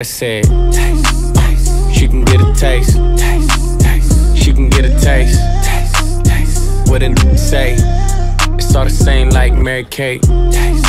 I said, taste, taste. She can get a taste, taste, taste. She can get a taste, taste, taste. What did say? It's all the same like Mary Kate. Taste.